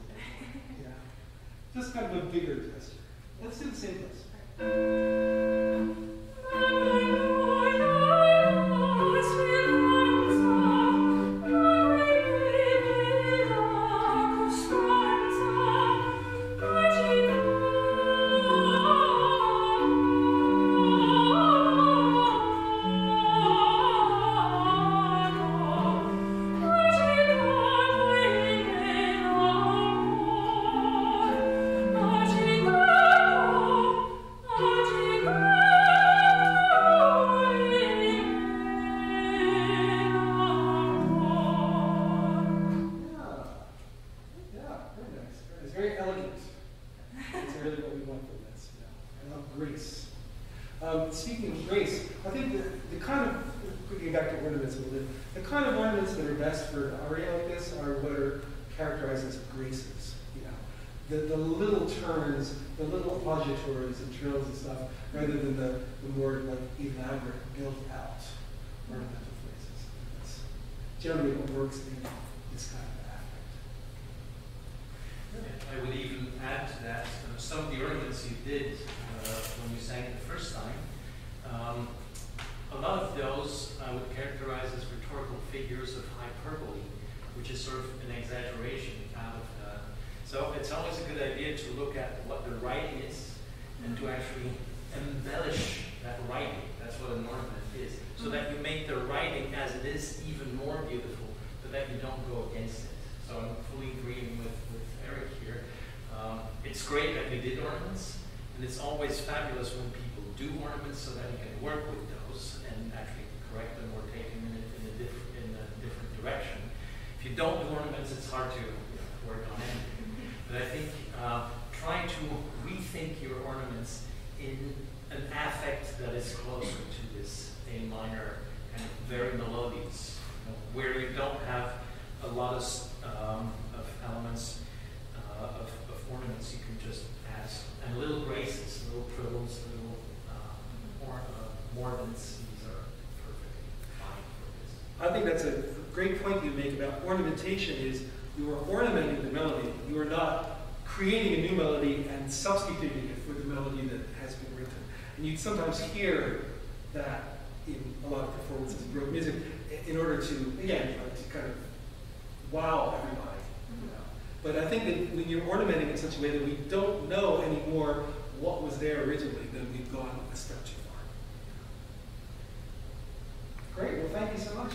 it. Don't have a lot of, um, of elements uh, of, of ornaments, you can just add and little graces, little frills, little uh, or, uh, mordents. These are perfectly fine for this. I think that's a great point you make about ornamentation is you are ornamenting the melody. You are not creating a new melody and substituting it for the melody that has been written. And you'd sometimes hear that in a lot of performances of Baroque music in order to, again, to kind of wow everybody. you know. But I think that when you're ornamenting in such a way that we don't know anymore what was there originally, then we've gone a step too far. Great, well, thank you so much.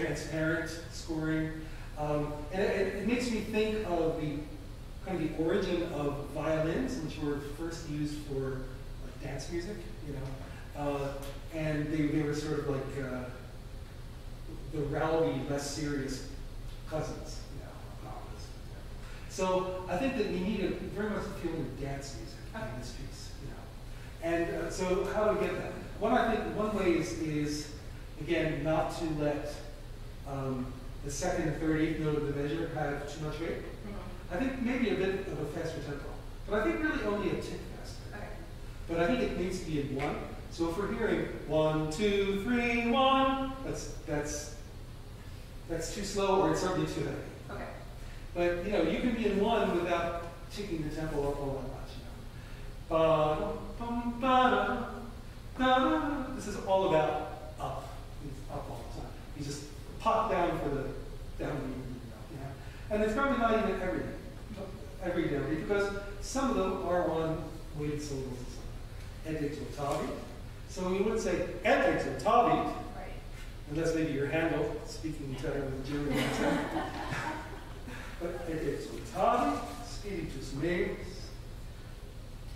Transparent scoring. Um, and it, it- makes me think of the kind of the origin of violins, which were first used for like, dance music, you know. Uh, and they, they were sort of like uh, the rowdy, less serious cousins, you know, of. So I think that we need a very much a feeling of dance music in this piece, you know. And uh, so how do we get that? One I think one way is, is again not to let um, the second and third eighth note of the measure have too much weight. I think maybe a bit of a faster tempo, but I think really only a tick faster. Okay. But I think it needs to be in one. So if we're hearing one, two, three, one, that's that's that's too slow or it's certainly too heavy. Okay. But you know, you can be in one without ticking the tempo up all that much. You know. Ba-dum, bum, ba-da, da-da. This is all about up. It's up all the time. You down for the downbeat. You know. And it's probably not even every every downbeat because some of them are one weighted syllables. And exultavi. So we wouldn't say et exultavi Right. unless maybe you're Handel, speaking better with the German accent. but et exultavi, spiritus meus.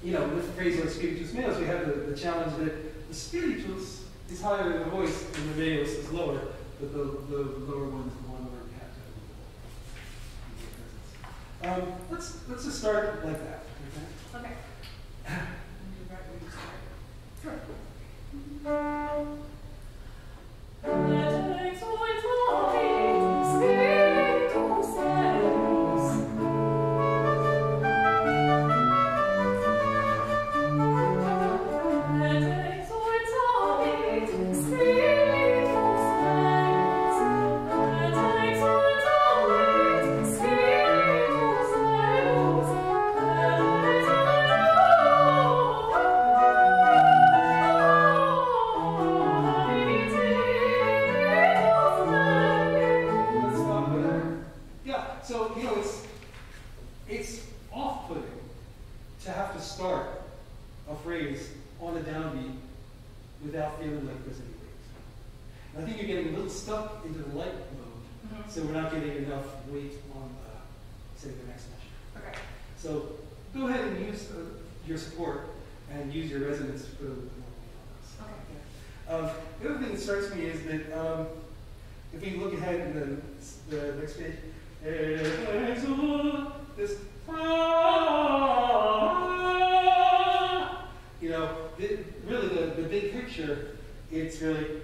You know, with the phrase like spiritus meus, we have the, the challenge that the spiritus is higher than the voice and the meus is lower, but the, the lower one is the one where we have to have a little- Um, let's, let's just start like that. Okay? Okay. Right where you weight on the, say the next measure. Okay. So go ahead and use uh, your support and use your resonance to put a little more weight on this. Okay. Um, the other thing that strikes me is that um, if we look ahead in the, the next page, this, you know, the, really the, the big picture, it's really,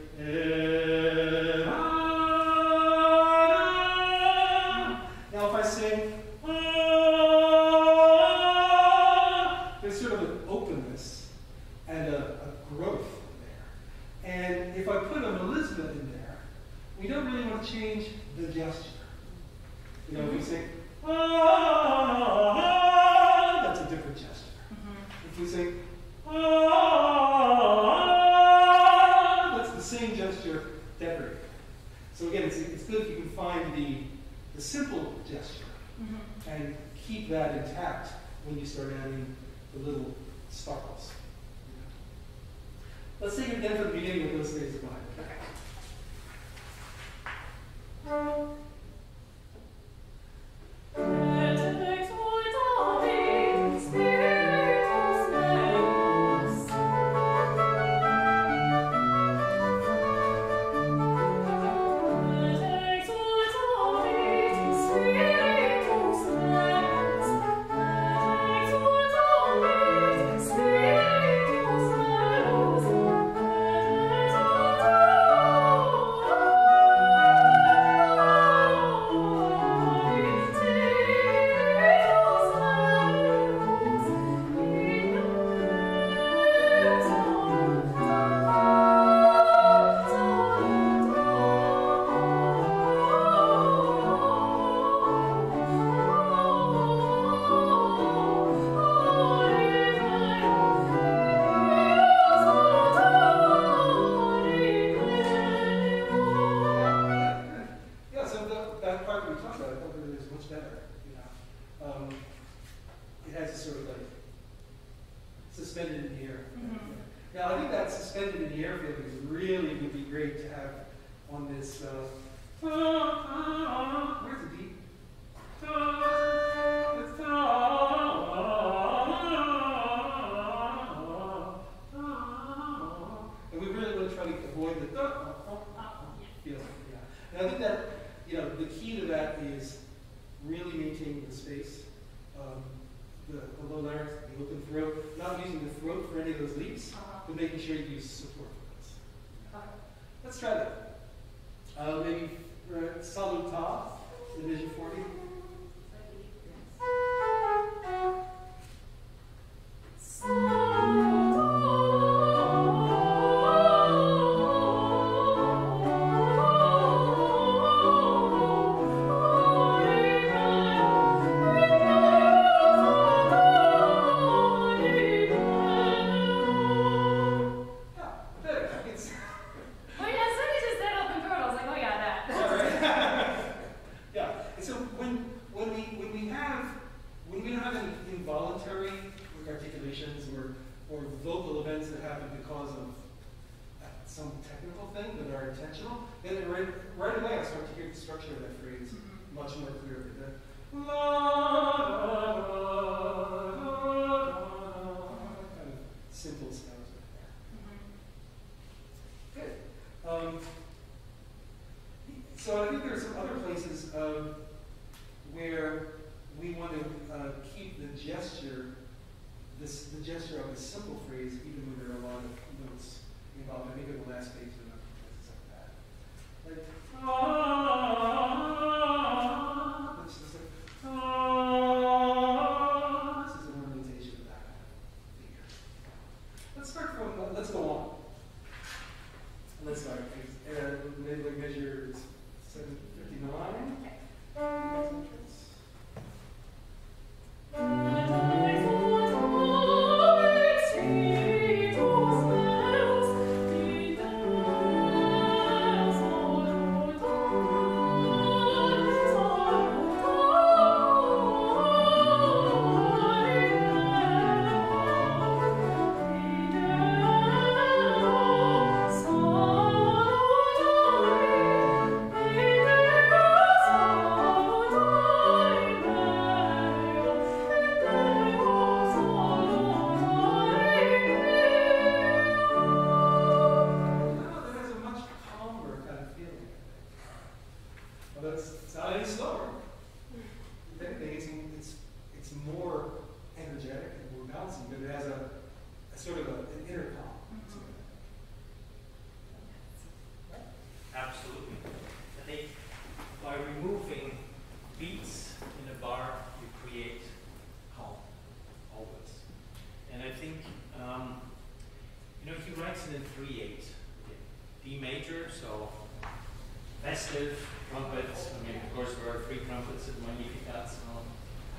trumpets, I mean, of course, there are three trumpets at Magnificat, so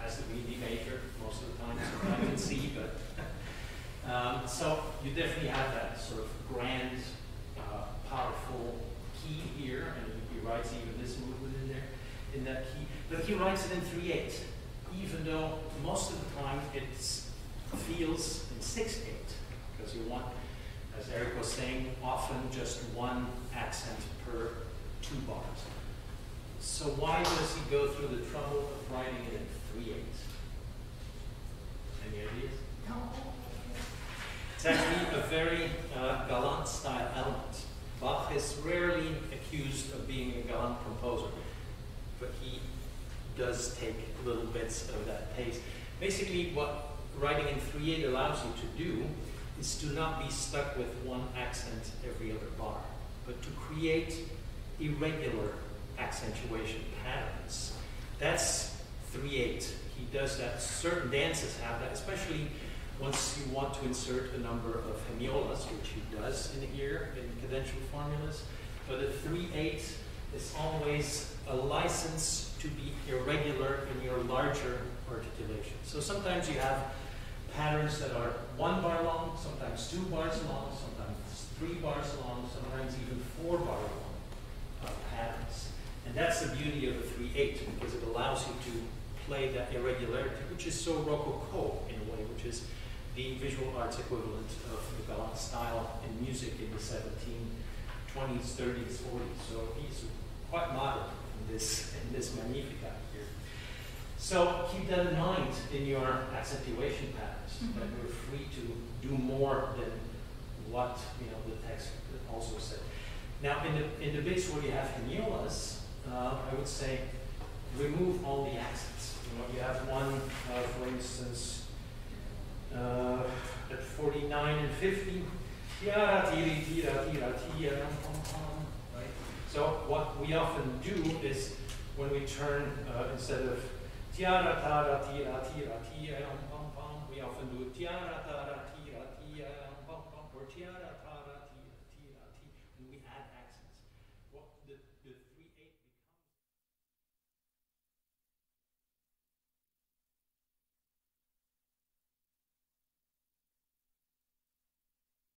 has to be D major most of the time, sometimes in C, but, um, so you definitely have that sort of grand, uh, powerful key here, and he writes even this movement in there, in that key, but he writes it in 3-8, even though most of the time it feels in 6-8, because you want, as Eric was saying, often just one accent per two bars. So why does he go through the trouble of writing it in 3-8? Any ideas? No. It's actually a very uh, galant style element. Bach is rarely accused of being a galant composer, but he does take little bits of that pace. Basically, what writing in 3-8 allows you to do is to not be stuck with one accent every other bar, but to create irregular accentuation patterns. That's 3-8. He does that. Certain dances have that, especially once you want to insert a number of hemiolas, which he does in here in cadential formulas. But a 3-8 is always a license to be irregular in your larger articulation. So sometimes you have patterns that are one bar long, sometimes two bars long, sometimes three bars long, sometimes even four bar long uh, patterns. And that's the beauty of the 3-8 because it allows you to play that irregularity, which is so rococo in a way, which is the visual arts equivalent of the galant style in music in the 1720s, 30s, 40s. So he's quite modern in this, in this Magnificat here. So keep that in mind in your accentuation patterns, Mhm. that you're free to do more than what you know the text also said. Now, in the in the bits where you have hemiolas, uh, I would say remove all the accents. You know, you have one, uh, for instance, uh, at 49 and 50, tiara, tiri, tira, tira, tira, right? So what we often do is when we turn, uh, instead of tiara, tara, tira, tira, tira, we often do tiara, tara,